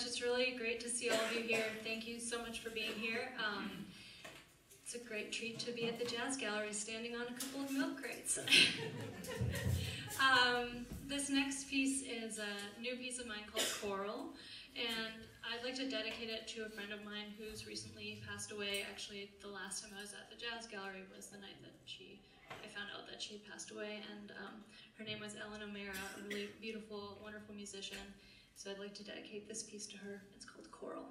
much. It's really great to see all of you here. Thank you so much for being here. Um, it's a great treat to be at the Jazz Gallery standing on a couple of milk crates. um, this next piece is a new piece of mine called Coral, and I'd like to dedicate it to a friend of mine who's recently passed away. Actually, the last time I was at the Jazz Gallery was the night that she, I found out that she passed away, and um, her name was Ellen O'Mara, a really beautiful, wonderful musician. So I'd like to dedicate this piece to her. It's called Coral.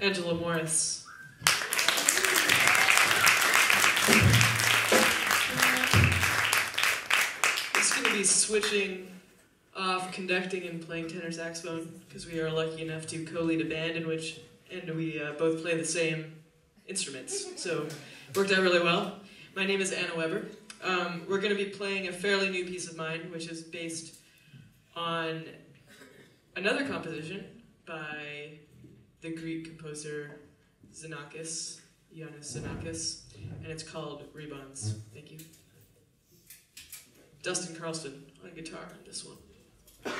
Angela Morris. It's going to be switching off conducting and playing tenor saxophone because we are lucky enough to co-lead a band in which and we uh, both play the same instruments. So worked out really well. My name is Anna Webber. Um, we're going to be playing a fairly new piece of mine, which is based on another composition by the Greek composer Xenakis, Iannis Xenakis, and it's called Rebounds. Thank you. Dustin Carlson on guitar on this one.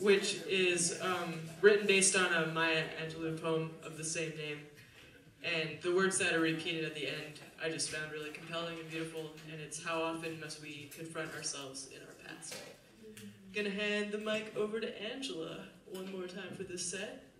Which is um, written based on a Maya Angelou poem of the same name. And the words that are repeated at the end, I just found really compelling and beautiful. And it's how often must we confront ourselves in our past. I'm gonna hand the mic over to Angela one more time for this set.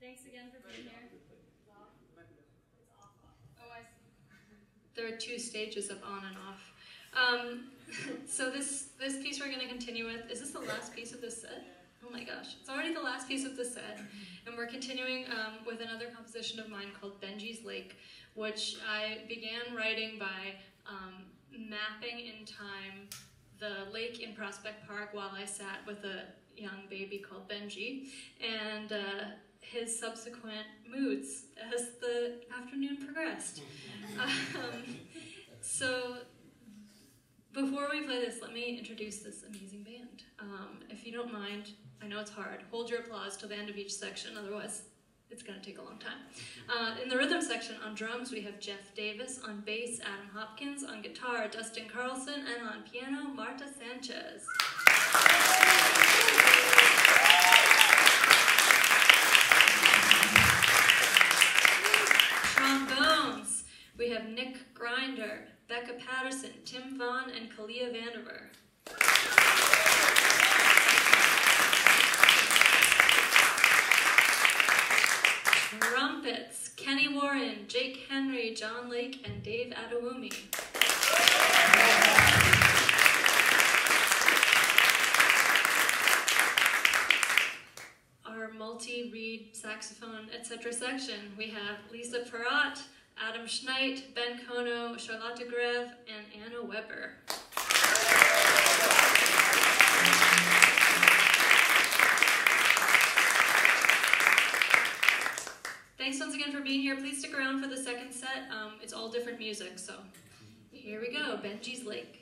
Thanks again for being here. Oh, I see. There are two stages of on and off. Um, so this this piece we're going to continue with. Is this the last piece of this set? Oh my gosh, it's already the last piece of the set, and we're continuing um, with another composition of mine called Benji's Lake, which I began writing by um, mapping in time the lake in Prospect Park while I sat with a young baby called Benji, and uh, his subsequent moods as the afternoon progressed. Um, so, before we play this, let me introduce this amazing band. Um, if you don't mind, I know it's hard. Hold your applause till the end of each section, otherwise, it's going to take a long time. Uh, in the rhythm section, on drums, we have Jeff Davis, on bass, Adam Hopkins, on guitar, Dustin Carlson, and on piano, Marta Sanchez. Trombones, we have Nick Grinder, Becca Patterson, Tim Vaughn, and Kalia Vandever. Trumpets, Kenny Warren, Jake Henry, John Lake, and Dave Adewumi. Our multi-reed saxophone, etc. section, we have Lisa Parrott, Adam Schneit, Ben Kono, Charlotte Greve, and Anna Webber. Thanks once again for being here. Please stick around for the second set. Um, it's all different music, so here we go Benji's Lake.